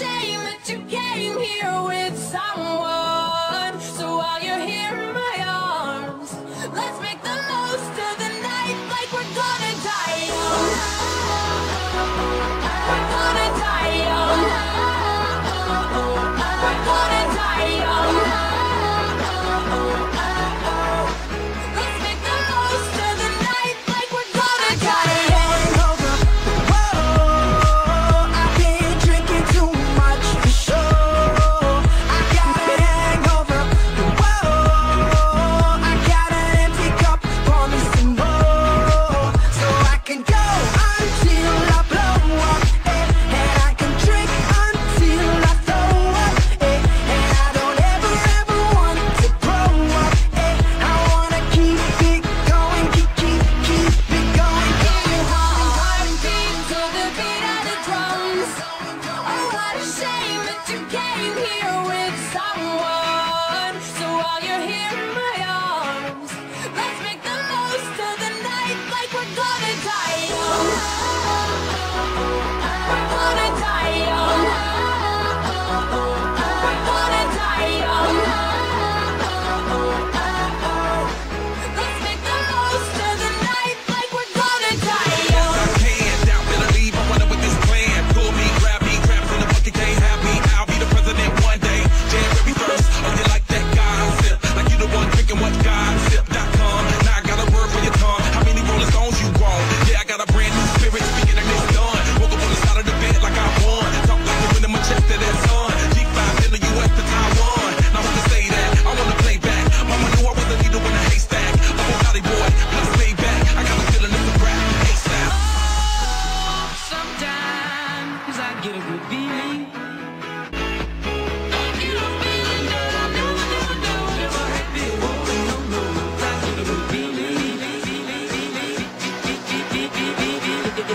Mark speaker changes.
Speaker 1: shame that you came here